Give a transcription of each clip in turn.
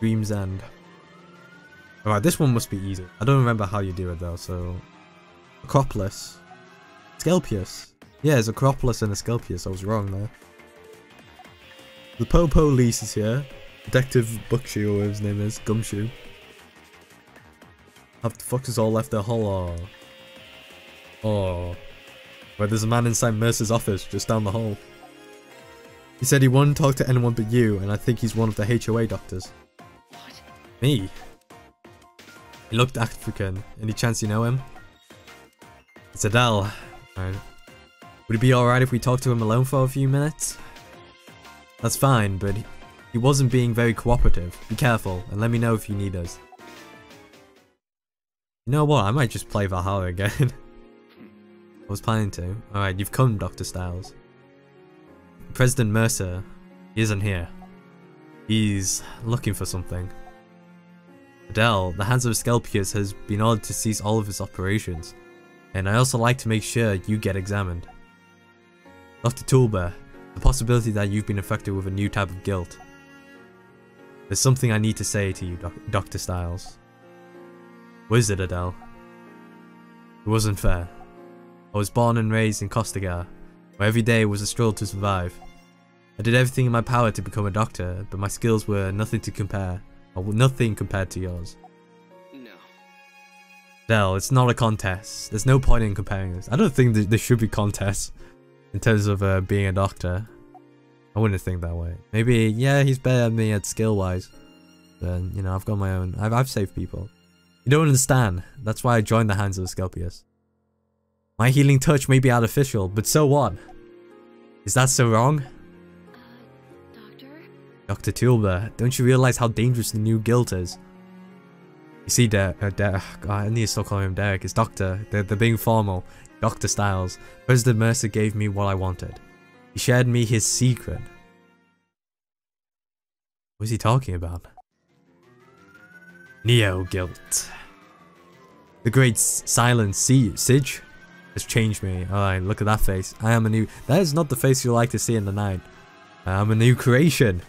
Dream's End. Alright, this one must be easy. I don't remember how you do it though, so... Acropolis. Skelpius. Yeah, it's Acropolis and Asclepius. I was wrong there. The Popo Police is here. Detective Buckshoe, or whatever his name is. Gumshoe. Have the fuckers all left their hall? Oh. Oh. Where there's a man inside Mercer's office, just down the hall. He said he wouldn't talk to anyone but you, and I think he's one of the HOA doctors. Me? He looked African. Any chance you know him? It's Adele. Right. Would it be alright if we talked to him alone for a few minutes? That's fine, but he, he wasn't being very cooperative. Be careful, and let me know if you need us. You know what, I might just play Valhalla again. I was planning to. Alright, you've come, Dr. Styles. President Mercer, he isn't here. He's looking for something. Adele, the Hands of Asclepius has been ordered to cease all of its operations, and I also like to make sure you get examined. Dr. Tulber, the possibility that you've been affected with a new type of guilt. There's something I need to say to you, Doc Dr. Styles. What is it, Adele? It wasn't fair. I was born and raised in Costigar, where every day was a struggle to survive. I did everything in my power to become a doctor, but my skills were nothing to compare, or nothing compared to yours. No. Adele, it's not a contest. There's no point in comparing this. I don't think there should be contests in terms of uh, being a doctor. I wouldn't think that way. Maybe, yeah, he's better than me at skill-wise. But, you know, I've got my own. I've, I've saved people. You don't understand. That's why I joined the Hands of Asclepius. My healing touch may be artificial, but so what? Is that so wrong? Dr. Tulber, don't you realize how dangerous the new guilt is? You see, Derek, uh, Derek God, I need to stop calling him Derek. It's Doctor. They're, they're being formal. Dr. Styles. President Mercer gave me what I wanted. He shared me his secret. What is he talking about? Neo guilt. The great silent Sige has changed me. Alright, look at that face. I am a new... That is not the face you like to see in the night. I am a new creation.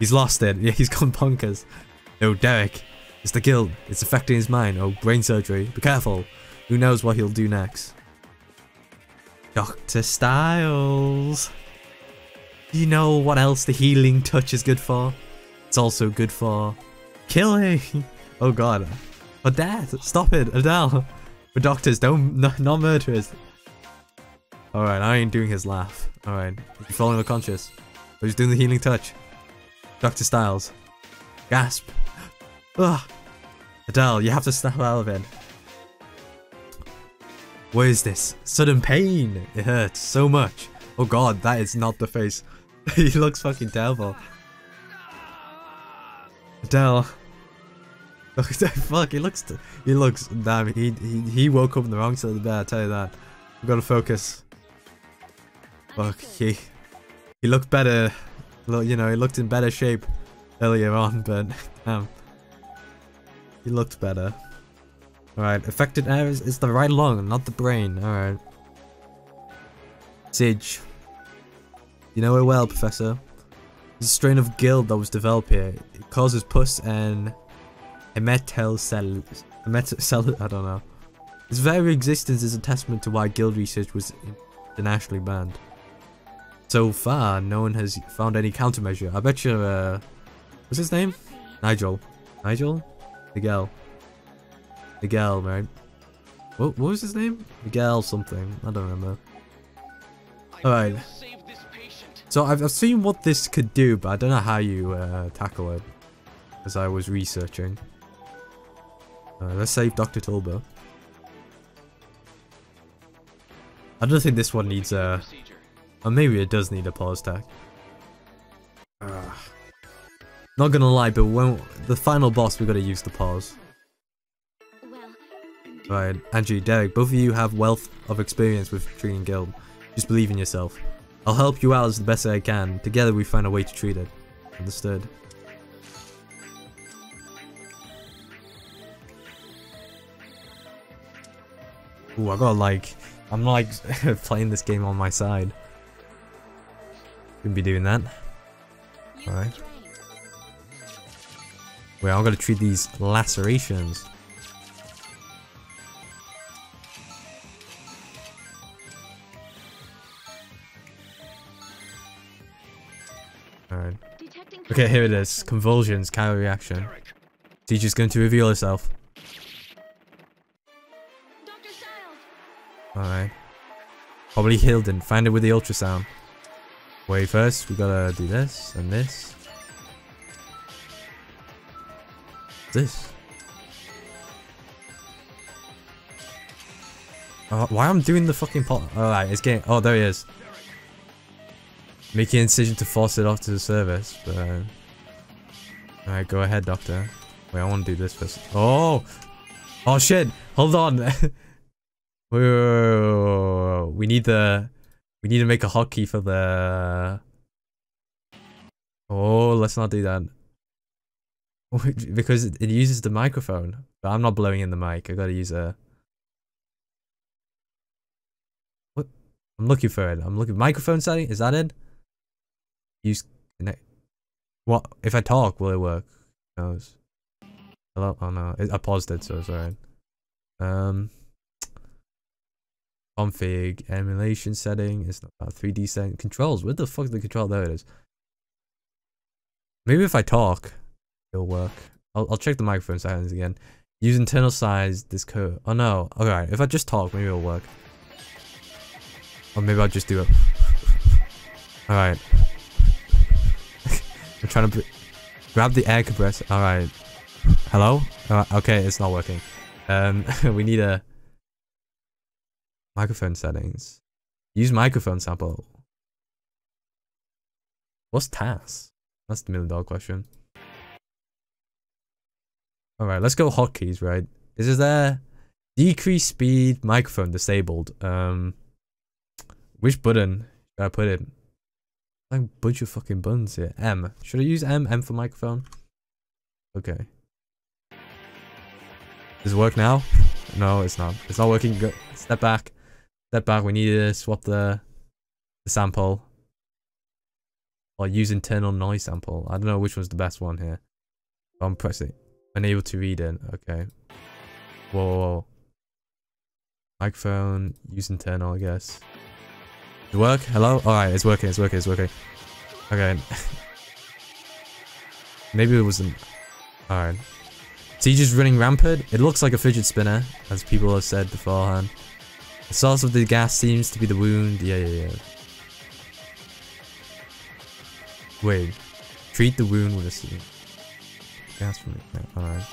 He's lost it. Yeah, he's gone bonkers. No, Derek. It's the guilt. It's affecting his mind. Oh, brain surgery. Be careful. Who knows what he'll do next. Dr. Styles. Do you know what else the healing touch is good for? It's also good for killing. Oh god. For death. Stop it, Adele. For doctors, don't, no, not murderers. Alright, I ain't doing his laugh. Alright, he's falling unconscious. But he's doing the healing touch. Dr. Styles. Gasp. Ugh. Adele, you have to snap out of it. What is this? Sudden pain. It hurts so much. Oh god, that is not the face. he looks fucking terrible. Adele. Look, fuck, he looks, he looks, damn, he, he, he woke up in the wrong side of the bed, I tell you that. We've got to focus. Fuck, he, he looked better, you know, he looked in better shape earlier on, but, damn. He looked better. Alright, affected areas is the right lung, not the brain, alright. Sige. You know it well, Professor. There's a strain of guilt that was developed here. It causes pus and Emetel cell, emetel cell, I don't know. Its very existence is a testament to why guilt research was internationally banned. So far, no one has found any countermeasure. I bet you, uh, what's his name? Nigel. Nigel? Miguel. Miguel, right? What, what was his name? Miguel something. I don't remember. Alright. So I've, I've seen what this could do, but I don't know how you uh, tackle it. As I was researching. Uh, let's save Dr. Tulber. I don't think this one needs a... Or maybe it does need a pause tag. Uh, not gonna lie, but when the final boss, we gotta use the pause. Right, Angie, Derek, both of you have wealth of experience with treating guilt. Just believe in yourself. I'll help you out as the best I can. Together we find a way to treat it. Understood. Ooh, I got like, I'm like playing this game on my side. Shouldn't be doing that. Alright. Wait, I'm gonna treat these lacerations. Alright. Okay, here it is. convulsions. Counter reaction. Teacher's going to reveal herself. Alright. Probably Hilden. Find it with the ultrasound. Wait, first we gotta do this and this. This. Uh, why I'm doing the fucking pot? Alright, it's getting. Oh, there he is. Making an incision to force it off to the surface. But, uh, Alright, go ahead, doctor. Wait, I want to do this first. Oh! Oh shit! Hold on! Wait, wait, wait. We need the. We need to make a hotkey for the. Oh, let's not do that. Because it uses the microphone. But I'm not blowing in the mic. I gotta use a. What? I'm looking for it. I'm looking. Microphone setting? Is that it? Use connect. What? If I talk, will it work? Who knows? Hello? Oh no. I paused it, so it's alright. Um config emulation setting. It's not about 3d setting. Controls where the fuck the control? There it is. Maybe if i talk it'll work. I'll, I'll check the microphone settings again. Use internal size this code oh no okay if i just talk maybe it'll work. Or maybe i'll just do it. All right i'm trying to grab the air compressor all right hello? Uh, okay it's not working. Um we need a Microphone settings. Use microphone sample. What's TAS? That's the million dollar question. Alright, let's go hotkeys, right? Is there? Decrease speed, microphone disabled. Um, which button should I put it? Like a bunch of fucking buttons here. M. Should I use M? M for microphone? Okay. Does it work now? No, it's not. It's not working. Go step back. Step back. We need to swap the, the sample. Or use internal noise sample. I don't know which one's the best one here. I'm pressing. Unable to read it. Okay. Whoa, whoa, whoa. Microphone. Use internal, I guess. Does it work? Hello? Alright, it's working, it's working, it's working. Okay. Maybe it wasn't. Alright. So he's just running rampant? It looks like a fidget spinner, as people have said beforehand. The source of the gas seems to be the wound. Yeah, yeah, yeah. Wait. Treat the wound with a C. Gas from. Yeah, Alright.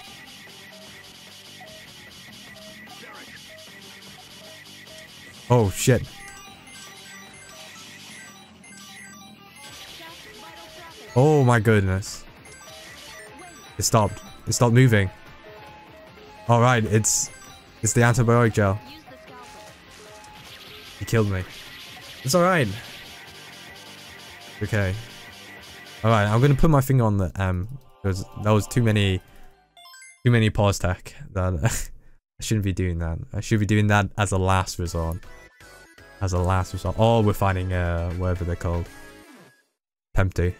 Oh shit. Oh my goodness. It stopped. It stopped moving. Alright, it's it's the antibiotic gel. He killed me. It's alright. Okay. Alright, I'm gonna put my finger on the um because that was too many too many pause tech that I shouldn't be doing that. I should be doing that as a last resort. As a last resort. Oh we're finding uh whatever they're called. Tempty.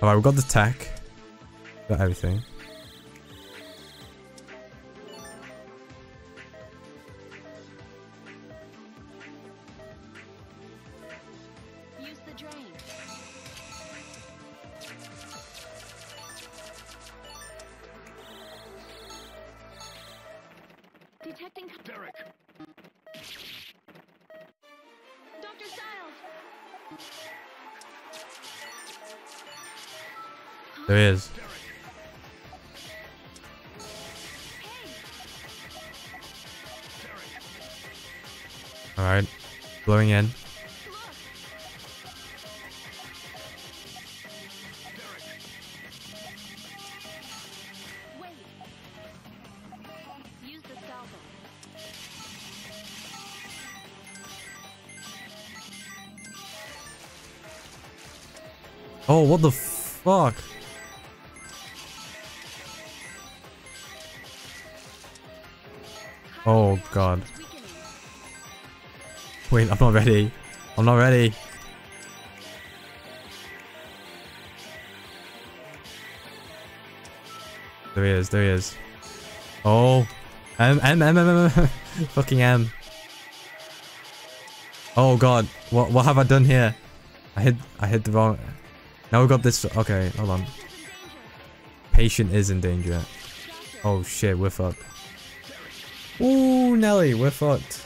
Well, Alright, we've got the tech. Got everything. There he is. Alright. Blowing in. Oh, what the fuck? Oh, God. Wait, I'm not ready. I'm not ready. There he is, there he is. Oh. M, M, M, M, M, M. Fucking M. Oh god, what what have I done here? I hit I hit the wrong. Now we got this. Okay, hold on. Patient is in danger. Oh shit, we're fucked. Ooh, Nelly, we're fucked.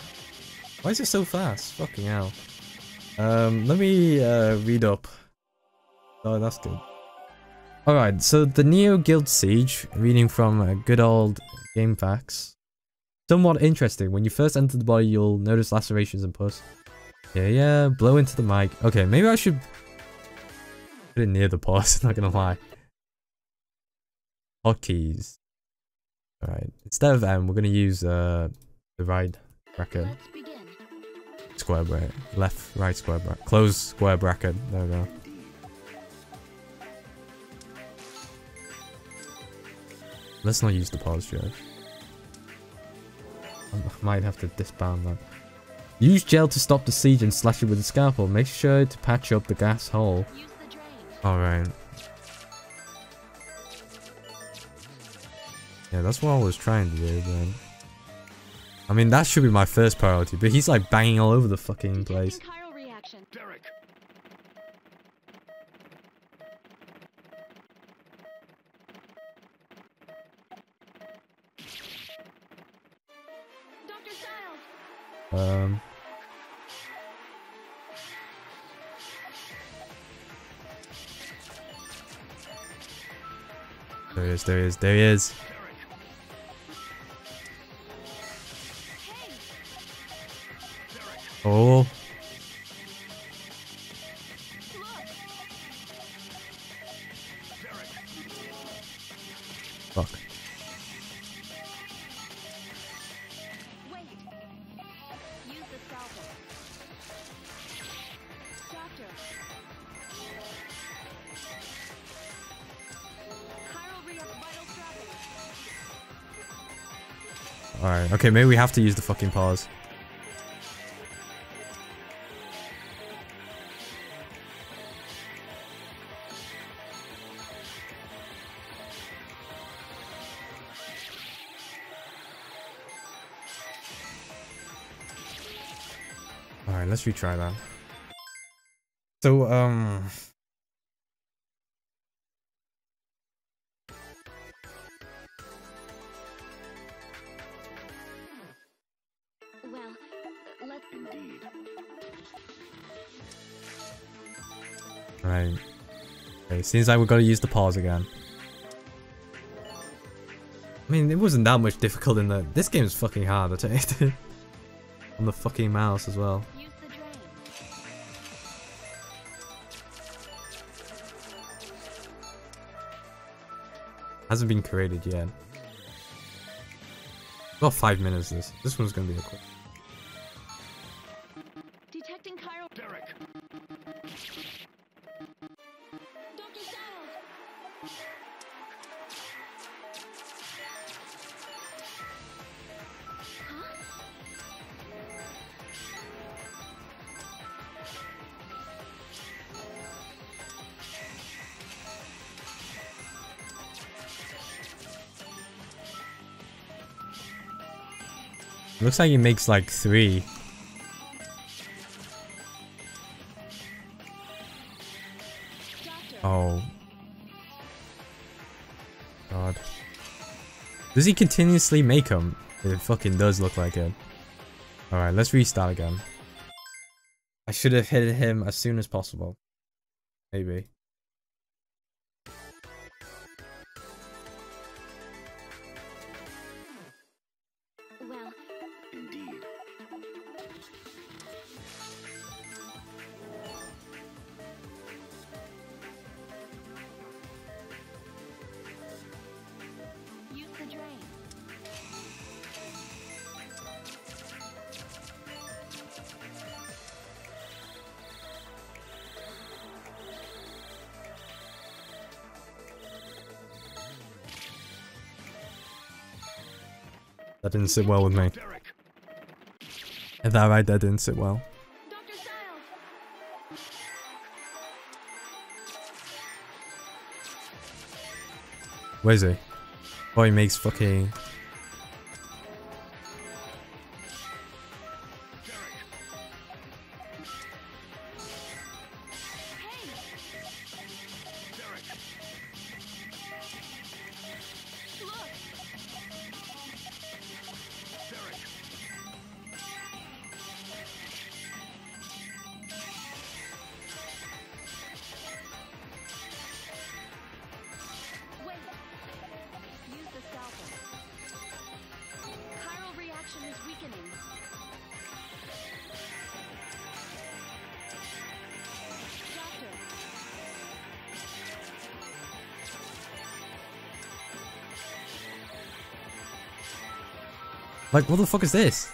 Why is it so fast? Fucking hell. Um, let me uh, read up. Oh, that's good. Alright, so the Neo Guilt Siege, reading from uh, good old game facts. Somewhat interesting. When you first enter the body, you'll notice lacerations and pus. Yeah, yeah, blow into the mic. Okay, maybe I should put it near the pause, not gonna lie. Hotkeys. Alright, instead of M, we're gonna use uh, the right bracket. Square bracket. Left, right square bracket. Close square bracket. There we go. Let's not use the pause, Joe. I might have to disband that. Use gel to stop the siege and slash it with a scalpel. Make sure to patch up the gas hole. Use the drain. Alright. Yeah, that's what I was trying to do, man. I mean, that should be my first priority, but he's like banging all over the fucking place. Detecting chiral reaction. Derek, Dr. Styles. Um. There he is, there he is, there he is. Okay, maybe we have to use the fucking pause. Alright, let's retry that. So, um... Okay, seems like we've got to use the pause again. I mean, it wasn't that much difficult in the... This game's fucking hard, I tell you. On the fucking mouse as well. Hasn't been created yet. About five minutes this. This one's gonna be a quick. Looks like he makes like three. Oh. God. Does he continuously make them? It fucking does look like it. Alright, let's restart again. I should have hit him as soon as possible. Maybe. That didn't sit well with me. Is that right? That didn't sit well. Styles. Where's he? Boy he makes fucking like what the fuck is this?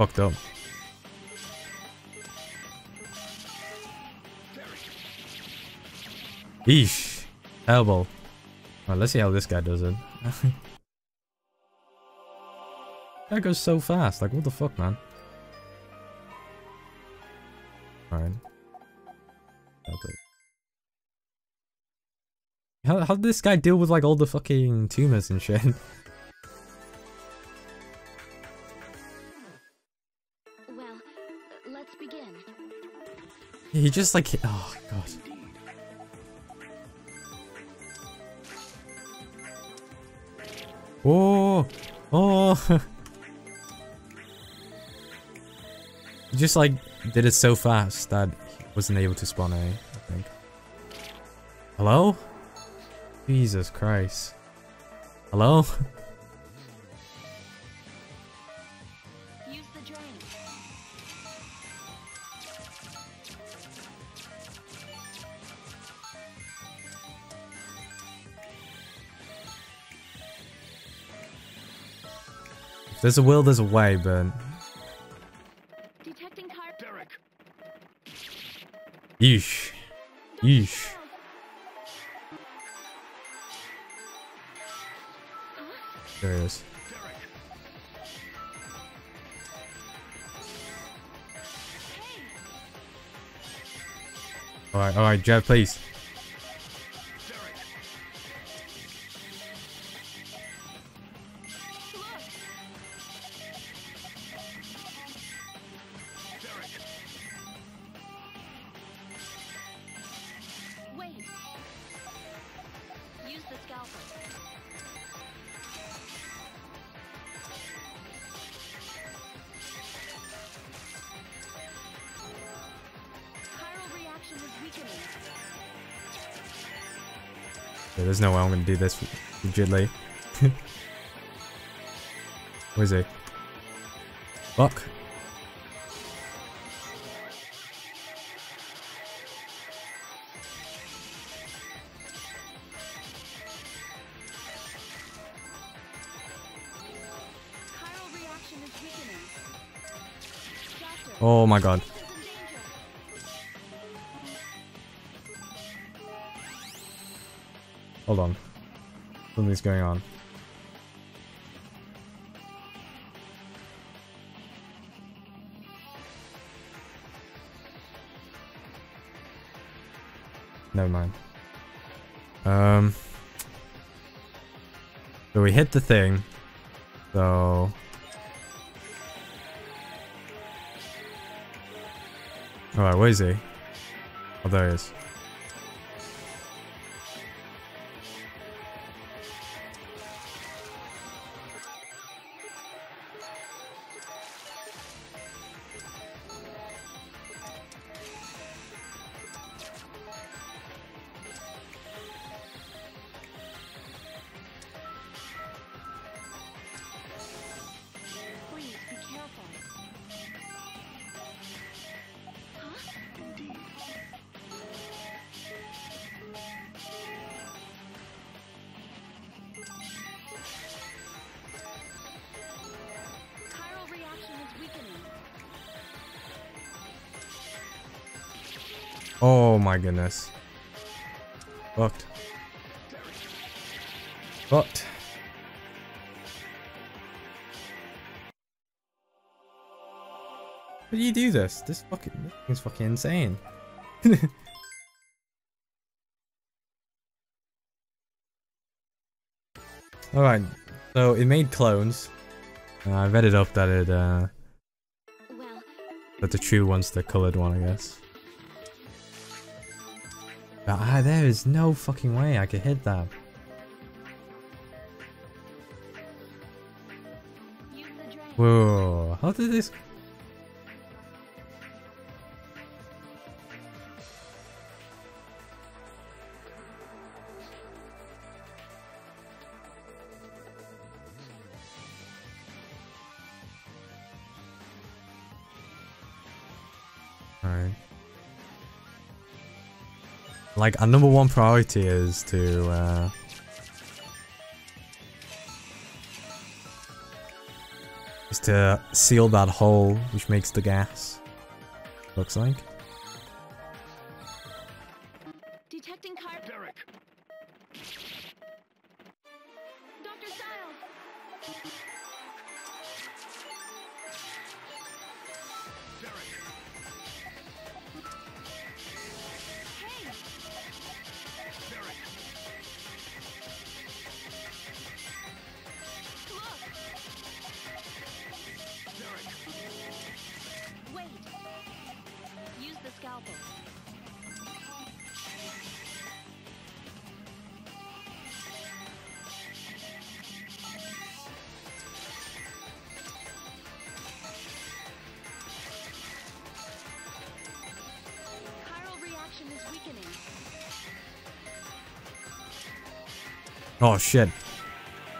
Fucked up. Eesh. Elbow. Let's see how this guy does it. that goes so fast. Like, what the fuck, man? Alright. How, how did this guy deal with, like, all the fucking tumors and shit? he just, like, oh, God. Oh, oh. he just like did it so fast that he wasn't able to spawn A, I think. Hello? Jesus Christ. Hello? there's a will, there's a way, but Detecting Derek, yeesh. Yeesh. There it is. Derek, Alright, alright, Jeff, please. Yeah, there's no way I'm gonna do this legitly. Where is he? Fuck. Oh my god. Hold on. Something's going on. Never mind. Um. So we hit the thing. So. Alright, where is he? Oh, there he is. Goodness. Fucked. Fucked. How do you do this? This fucking this thing's fucking insane. Alright, so it made clones. Uh, I read it up that it uh Well, that the true one's the coloured one, I guess. Ah, there is no fucking way I could hit that. use the drain. Whoa, how did this? Like, our number one priority is to, uh... Is to seal that hole which makes the gas. Looks like. Detecting chiral. Derek. Dr. Styles! Oh shit.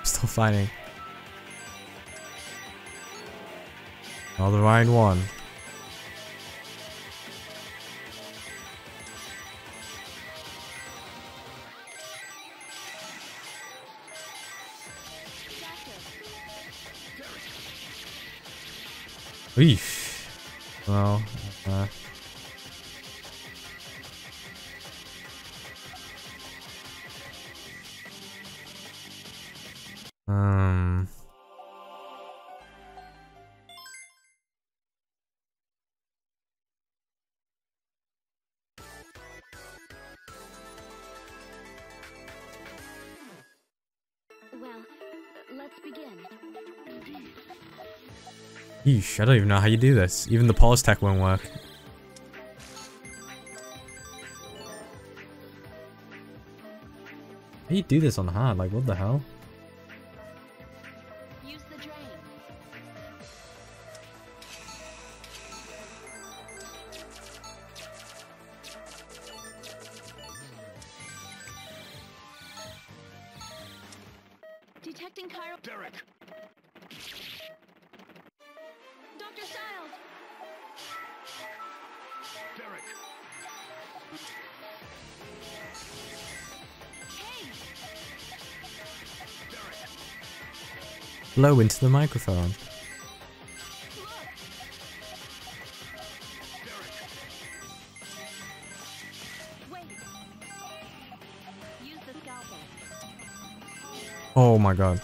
Still fighting. Oh, the right one. Eesh. Well, uh, Eesh, I don't even know how you do this. Even the pause tech won't work. How do you do this on hard? Like, what the hell? Use the drain. Detecting chiral. Derek. Dr. Styles! Derek. Derek. Blow into the microphone. Look! Derek. Wait! Use the scalpel. Oh my god.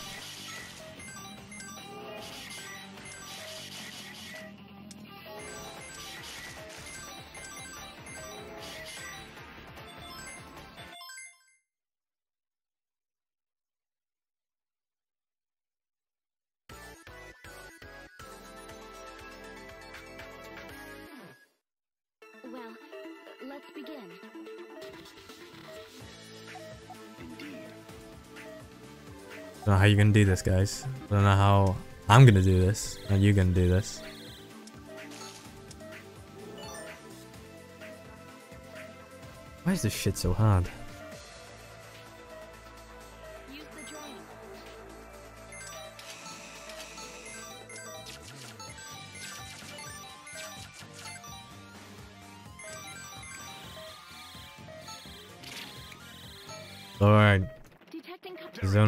How you're gonna do this, guys. I don't know how I'm gonna do this. How you gonna do this? Why is this shit so hard?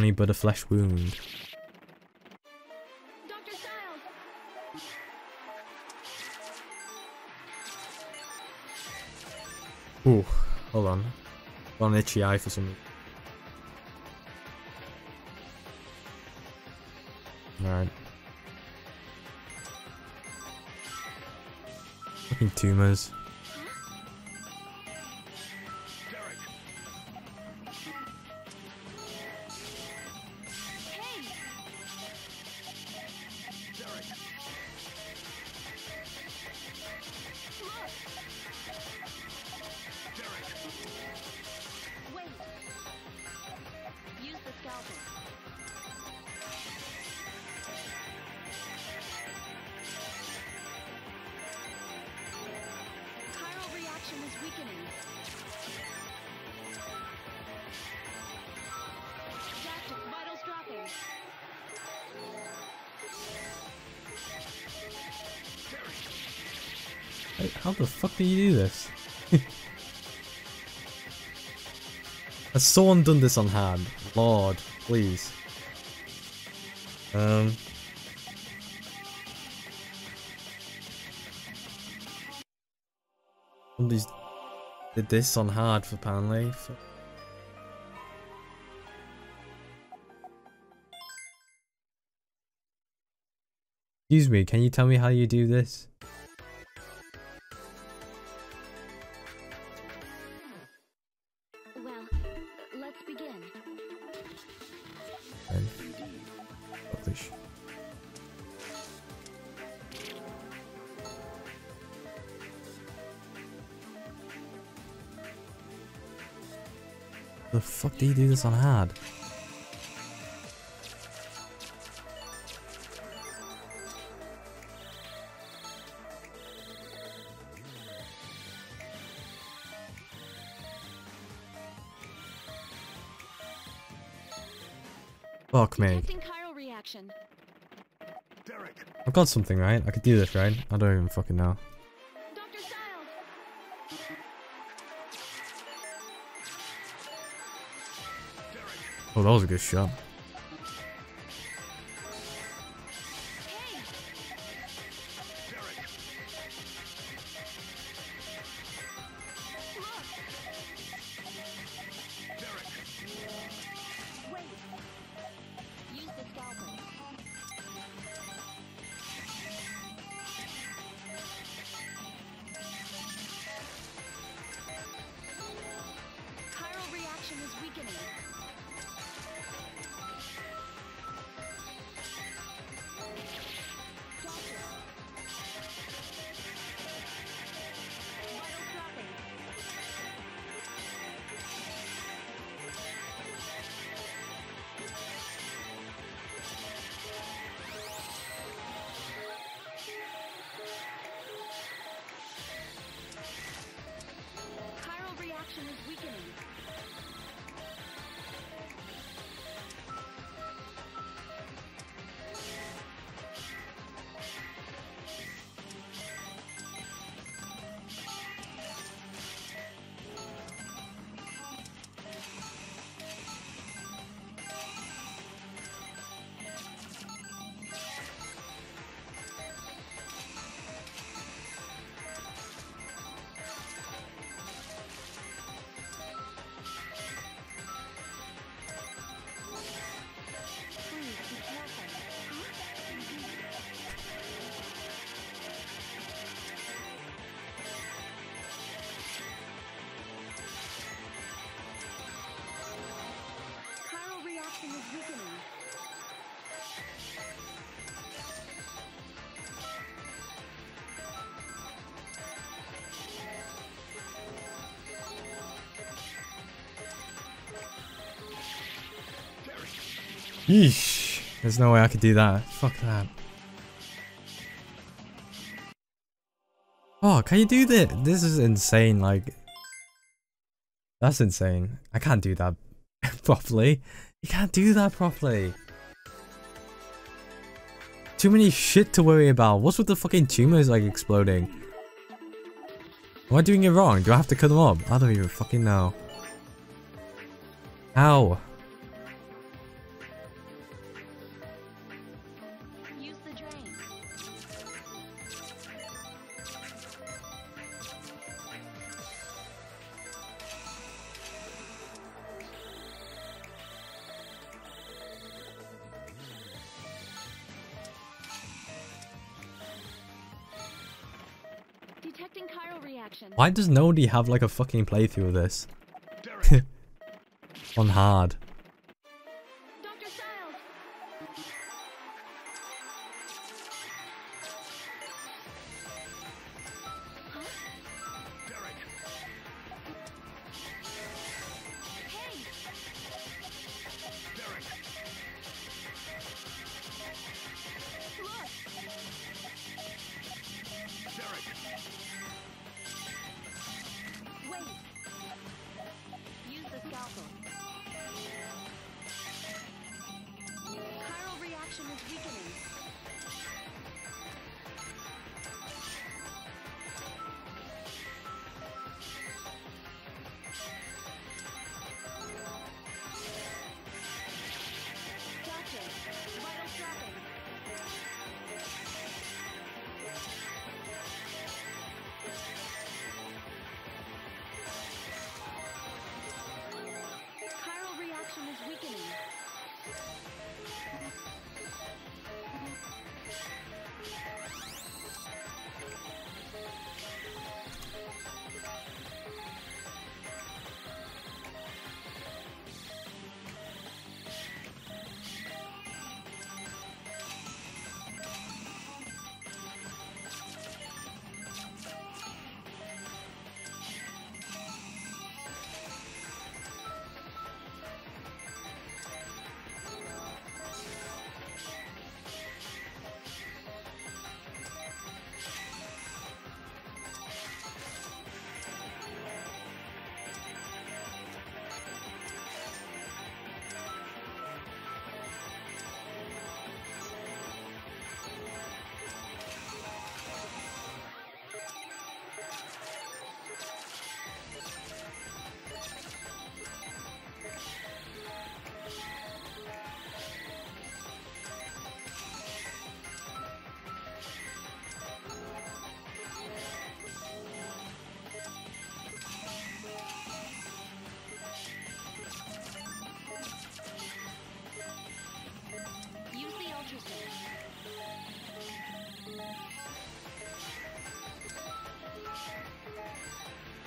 Only but a flesh wound. Ooh, hold on. Got an itchy eye for some reason. Alright. Fucking tumors. How the fuck do you do this? Has someone done this on hand? Lord, please. Um. Somebody's did this on hard for apparently. F- Excuse me, can you tell me how you do this? Um, fuck The fuck do you do this on hard? Fuck me. Chiral reaction. Derek. I've got something, right? I could do this, right? I don't even fucking know. Dr. Styles! Oh, that was a good shot. Yeesh. There's no way I could do that. Fuck that. Oh, can you do this? This is insane, like... That's insane. I can't do that properly. You can't do that properly. Too many shit to worry about. What's with the fucking tumors, like, exploding? Am I doing it wrong? Do I have to cut them up? I don't even fucking know. Ow. Why does nobody have, like, a fucking playthrough of this? On hard.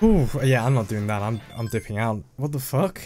Ooh, yeah, I'm not doing that. I'm I'm dipping out. What the fuck?